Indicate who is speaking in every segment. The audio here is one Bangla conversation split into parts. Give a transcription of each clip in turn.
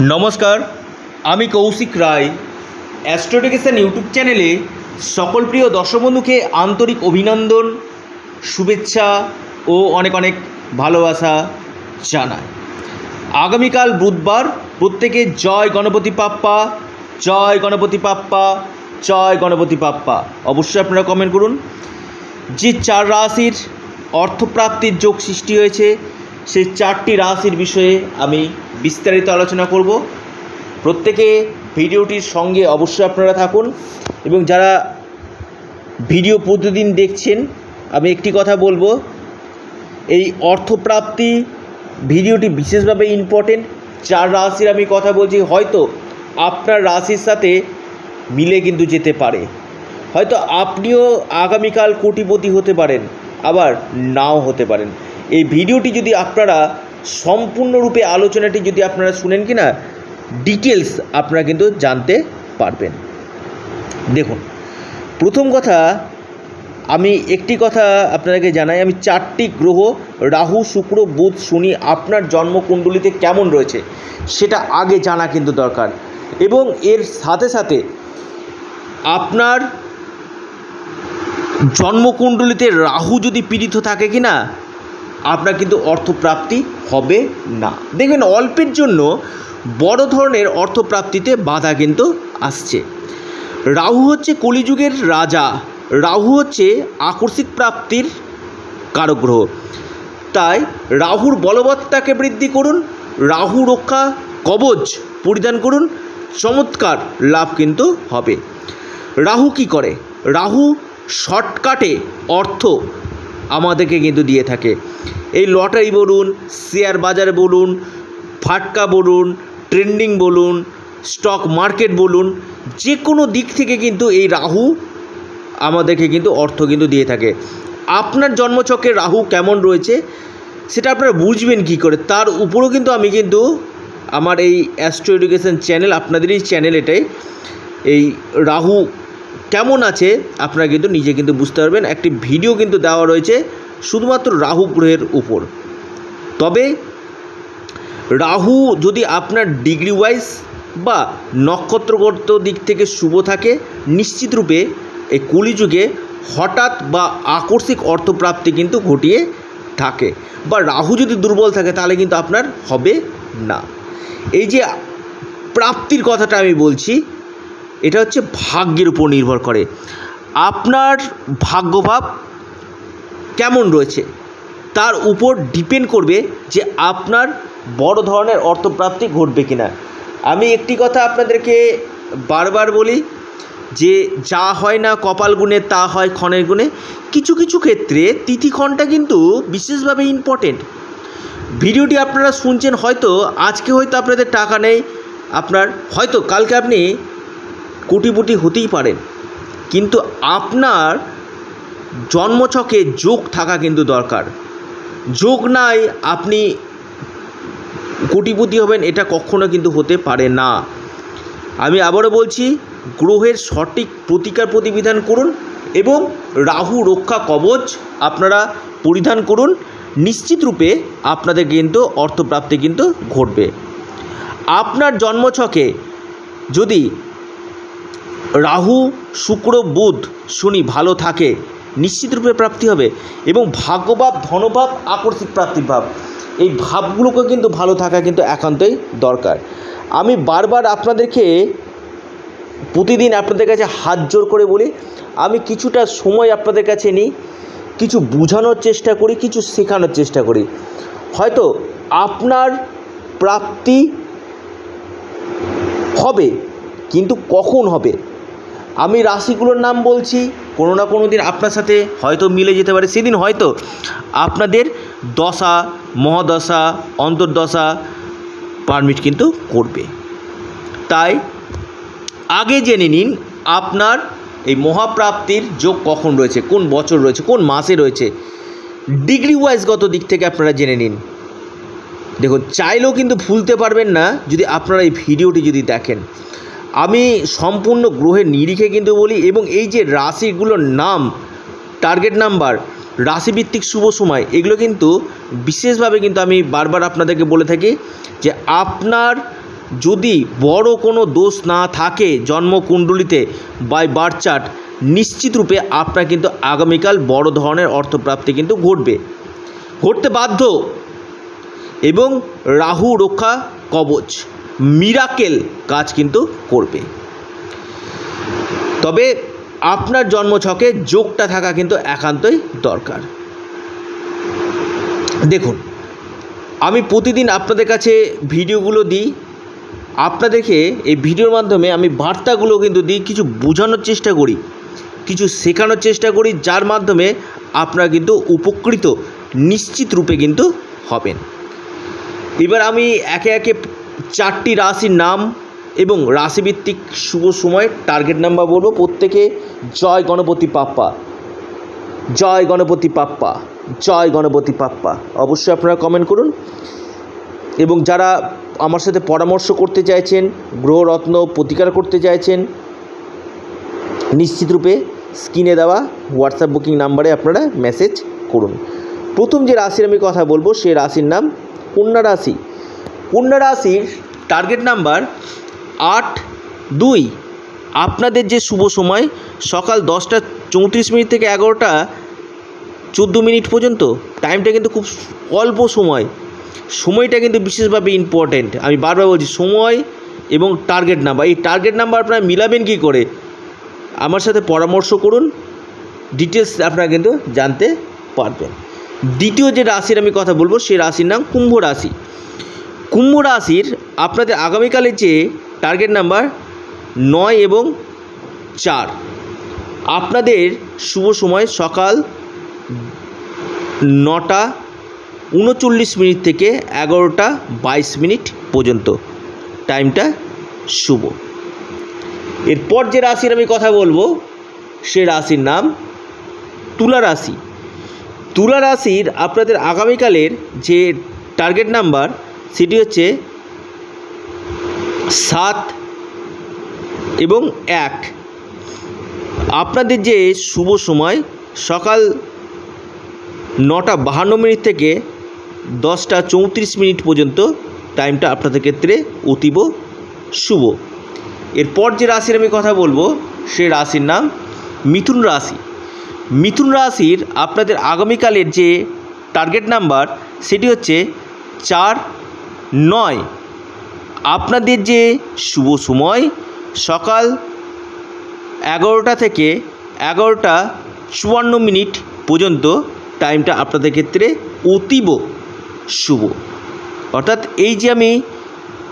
Speaker 1: নমস্কার, আমি কৌশিক রায়। অ্যাস্ট্রোডিকেশন ইউটিউব চ্যানেলে সকল প্রিয় দর্শক বন্ধুকে আন্তরিক অভিনন্দন, শুভেচ্ছা ও অনেক অনেক ভালোবাসা জানাই। আগামীকাল বুধবার প্রত্যেকে জয় গণপতি পাপ্পা জয় গণপতি পাপ্পা জয় গণপতি পাপ্পা অবশ্যই আপনারা কমেন্ট করুন। যে চার রাশির অর্থপ্রাপ্তির যোগ সৃষ্টি হয়েছে, সেই চারটি রাশির বিষয়ে আমি বিস্তারিত আলোচনা করব। প্রত্যেকে ভিডিওটির সঙ্গে অবশ্যই আপনারা থাকুন এবং যারা ভিডিও প্রতিদিন দেখছেন, আমি একটি কথা বলব। এই অর্থপ্রাপ্তি ভিডিওটি বিশেষভাবে ইম্পর্টেন্ট চার রাশির আমি কথা বলছি, হয়তো আপনার রাশির সাথে মিলে কিন্তু যেতে পারে। হয়তো আপনিও আগামীকাল কোটিপতি হতে পারেন, আবার নাও হতে পারেন। এই ভিডিওটি যদি আপনারা সম্পূর্ণরূপে আলোচনাটি যদি আপনারা শুনেন কি না ডিটেলস আপনারা কিন্তু জানতে পারবেন। দেখুন, প্রথম কথা, আমি একটি কথা আপনাদেরকে জানাই, আমি চারটি গ্রহ, রাহু, শুক্র, বুধ, শনি, আপনার জন্মকুণ্ডলিতে কেমন রয়েছে সেটা আগে জানা কিন্তু দরকার। এবং এর সাথে সাথে আপনার জন্মকুণ্ডলিতে রাহু যদি পীড়িত থাকে কি না আপনার কিন্তু অর্থপ্রাপ্তি হবে না। দেখবেন অল্পের জন্য বড় ধরনের অর্থপ্রাপ্তিতে বাধা কিন্তু আসছে। রাহু হচ্ছে কলিযুগের রাজা। রাহু হচ্ছে আকস্মিক প্রাপ্তির কারক গ্রহ। তাই রাহুর বলবত্তাকে বৃদ্ধি করুন, রাহু রক্ষা কবচ পরিধান করুন, চমৎকার লাভ কিন্তু হবে। রাহু কি করে? রাহু শর্টকাটে অর্থ আমাদেরকে কিন্তু দিয়ে থাকে। এই লটারি বলুন, শেয়ার বাজার বলুন, ফাটকা বলুন, ট্রেন্ডিং বলুন, স্টক মার্কেট বলুন যে কোনো দিক থেকে কিন্তু এই রাহু আমাদেরকে কিন্তু অর্থ কিন্তু দিয়ে থাকে। আপনার জন্মচক্রে রাহু কেমন রয়েছে, সেটা আপনারা বুঝবেন কি করে। তার উপরও কিন্তু আমি কিন্তু আমার এই অ্যাস্ট্রো এডুকেশন চ্যানেল, আপনাদেরই চ্যানেল এটাই, এই রাহু কেমন আছে, আপনারা কিন্তু নিজে কিন্তু বুঝতে পারবেন। একটি ভিডিও কিন্তু দেওয়া রয়েছে শুধুমাত্র রাহু গ্রহের উপর। তবে রাহু যদি আপনার ডিগ্রি ওয়াইজ বা নক্ষত্রগত দিক থেকে শুভ থাকে, নিশ্চিত রূপে এই কলিযুগে হঠাৎ বা আকস্মিক অর্থপ্রাপ্তি কিন্তু ঘটিয়ে থাকে। বা রাহু যদি দুর্বল থাকে, তাহলে কিন্তু আপনার হবে না। এই যে প্রাপ্তির কথাটা আমি বলছি এটা হচ্ছে ভাগ্যের উপর নির্ভর করে। আপনার ভাগ্যভাব কেমন রয়েছে? তার উপর ডিপেন্ড করবে যে আপনার বড় ধরনের অর্থপ্রাপ্তি ঘটবে কিনা। আমি একটি কথা আপনাদেরকে বারবার বলি যে, যা হয় না কপাল গুণে, তা হয় ক্ষণের গুণে। কিছু কিছু ক্ষেত্রে তিথিক্ষণটা কিন্তু বিশেষভাবে ইম্পর্টেন্ট ভিডিওটি আপনারা শুনছেন হয়তো, আজকে হয়তো আপনাদের টাকা নেই, আপনার হয়তো কালকে আপনি কোটিপতি হতেই পারেন। কিন্তু আপনার জন্মছকে যোগ থাকা কিন্তু দরকার। যোগ নাই, আপনি কোটিপতি হবেন, এটা কখনো কিন্তু হতে পারে না। আমি আবারও বলছি, গ্রহের সঠিক প্রতিকার প্রতিবিধান করুন এবং রাহু রক্ষা কবচ আপনারা পরিধান করুন। নিশ্চিত রূপে আপনাদের কিন্তু অর্থপ্রাপ্তি কিন্তু ঘটবে। আপনার জন্মছকে যদি রাহু, শুক্র, বুধ, শনি ভালো থাকে। নিশ্চিত রূপে প্রাপ্তি হবে এবং ভাগ্যভাব, ধনভাব আকর্ষিক প্রাপ্তির ভাব। এই ভাবগুলোকে কিন্তু ভালো থাকা কিন্তু একান্তই দরকার। আমি বারবার আপনাদেরকে প্রতিদিন আপনাদের কাছে হাত জোর করে বলি, আমি কিছুটা সময় আপনাদের কাছে নিই, কিছু বোঝানোর চেষ্টা করি, কিছু শেখানোর চেষ্টা করি। হয়তো আপনার প্রাপ্তি হবে, কিন্তু কখন হবে? আমি রাশিগুলোর নাম বলছি, কোনো না কোনো দিন আপনার সাথে হয়তো মিলে যেতে পারে। সেদিন হয়তো আপনাদের দশা, মহাদশা, অন্তর্দশা পারমিট কিন্তু করবে। তাই আগে জেনে নিন আপনার এই মহাপ্রাপ্তির যোগ কখন রয়েছে, কোন বছর রয়েছে, কোন মাসে রয়েছে। ডিগ্রি ওয়াইজগত দিক থেকে আপনারা জেনে নিন। দেখুন, চাইলেও কিন্তু ভুলতে পারবেন না যদি আপনারা এই ভিডিওটি যদি দেখেন। আমি সম্পূর্ণ গ্রহের নিরিখে কিন্তু বলি এবং এই যে রাশিগুলোর নাম টার্গেট নাম্বার রাশিভিত্তিক শুভ সময়, এগুলো কিন্তু বিশেষভাবে কিন্তু আমি বারবার আপনাদেরকে বলে থাকি যে আপনার যদি বড় কোনো দোষ না থাকে জন্মকুণ্ডলিতে বাই বার্থ চার্ট নিশ্চিত রূপে আপনার কিন্তু আগামীকাল বড় ধরনের অর্থপ্রাপ্তি কিন্তু ঘটবে। ঘটতে বাধ্য এবং রাহু, রক্ষা, কবচ। মিরাকেল কাজ কিন্তু করবে। তবে আপনার জন্মছকে যোগটা থাকা কিন্তু একান্তই দরকার। দেখুন, আমি প্রতিদিন আপনাদের কাছে ভিডিওগুলো দিই। আপনাদেরকে এই ভিডিওর মাধ্যমে আমি বার্তাগুলো কিন্তু দিই, কিছু বোঝানোর চেষ্টা করি, কিছু শেখানোর চেষ্টা করি, যার মাধ্যমে আপনারা কিন্তু উপকৃত নিশ্চিত রূপে কিন্তু হবেন। এবার আমি একে একে চারটি রাশির নাম এবং রাশিভিত্তিক শুভ সময় টার্গেট নাম্বার বলব। প্রত্যেকে জয় গণপতি পাপ্পা। জয় গণপতি পাপ্পা। জয় গণপতি পাপ্পা। অবশ্যই আপনারা কমেন্ট করুন। এবং যারা আমার সাথে পরামর্শ করতে চাইছেন গ্রহরত্ন প্রতিকার করতে চাইছেন নিশ্চিতরূপে স্ক্রিনে দেওয়া হোয়াটসঅ্যাপ বুকিং নাম্বারে আপনারা মেসেজ করুন। প্রথম যে রাশির আমি কথা বলব, সেই রাশির নাম কন্যা রাশি। কন্যা রাশির টার্গেট নাম্বার আট দুই। আপনাদের যে শুভ সময়, সকাল দশটা চৌত্রিশ মিনিট থেকে এগারোটা চোদ্দ মিনিট পর্যন্ত টাইমটা কিন্তু খুব অল্প সময়। সময়টা কিন্তু বিশেষভাবে ইম্পর্ট্যান্ট আমি বারবার বলছি, সময় এবং টার্গেট নাম্বার এই টার্গেট নাম্বার আপনারা মিলাবেন কী করে? আমার সাথে পরামর্শ করুন ডিটেলস আপনারা কিন্তু জানতে পারবেন। দ্বিতীয় যে রাশির আমি কথা বলব, সেই রাশির নাম কুম্ভ রাশি। কুম্ভ রাশির আপনাদের আগামীকালের যে টার্গেট নাম্বার নয় এবং চার, আপনাদের শুভ সময় সকাল নটা উনচল্লিশ মিনিট থেকে এগারোটা বাইশ মিনিট পর্যন্ত। টাইমটা শুভ। এরপর যে রাশির আমি কথা বলব, সে রাশির নাম তুলা রাশি। তুলা রাশির আপনাদের আগামীকালের যে টার্গেট নাম্বার সেটি হচ্ছে সাত এবং এক। আপনাদের যে শুভ সময়, সকাল নটা বাহান্ন মিনিট থেকে দশটা চৌত্রিশ মিনিট পর্যন্ত টাইমটা আপনাদের ক্ষেত্রে অতীব শুভ। এরপর যে রাশির আমি কথা বলব, সে রাশির নাম মিথুন রাশি। মিথুন রাশির আপনাদের আগামীকালের যে টার্গেট নাম্বার সেটি হচ্ছে চার নয়। আপনাদের যে শুভ সময়, সকাল এগারোটা থেকে এগারোটা চুয়ান্ন মিনিট পর্যন্ত টাইমটা আপনাদের ক্ষেত্রে অতীব শুভ। অর্থাৎ এই যে আমি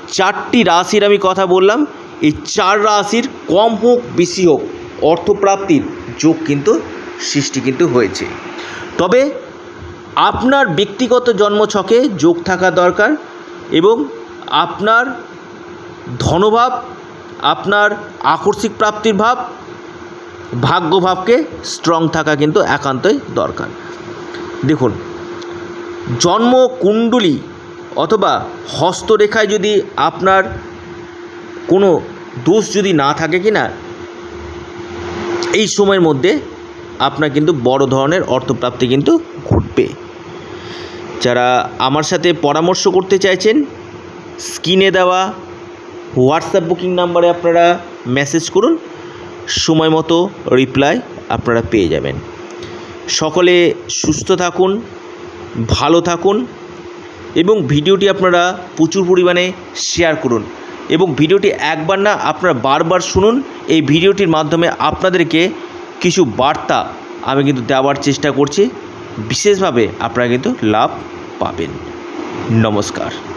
Speaker 1: চারটি রাশির আমি কথা বললাম, এই চার রাশির কম হোক, বেশি হোক, অর্থপ্রাপ্তির যোগ কিন্তু সৃষ্টি কিন্তু হয়েছে। তবে আপনার ব্যক্তিগত জন্মছকে যোগ থাকা দরকার এবং আপনার ধনভাব, আপনার আকস্মিক প্রাপ্তির ভাব, ভাগ্যভাবকে স্ট্রং থাকা কিন্তু একান্তই দরকার। দেখুন, জন্ম কুণ্ডলী অথবা হস্তরেখায় যদি আপনার কোনো দোষ যদি না থাকে কি না এই সময়ের মধ্যে আপনার কিন্তু বড় ধরনের অর্থপ্রাপ্তি কিন্তু ঘটবে। যারা আমার সাথে পরামর্শ করতে চাইছেন, স্ক্রিনে দেওয়া হোয়াটসঅ্যাপ বুকিং নাম্বারে আপনারা মেসেজ করুন, সময় মতো রিপ্লাই আপনারা পেয়ে যাবেন। সকলে সুস্থ থাকুন, ভালো থাকুন এবং ভিডিওটি আপনারা প্রচুর পরিমাণে শেয়ার করুন এবং ভিডিওটি একবার না আপনারা বারবার শুনুন, এই ভিডিওটির মাধ্যমে আপনাদেরকে কিছু বার্তা আমি কিন্তু দেওয়ার চেষ্টা করছি। বিশেষভাবে আপনারা কিন্তু লাভ পাবেন। নমস্কার।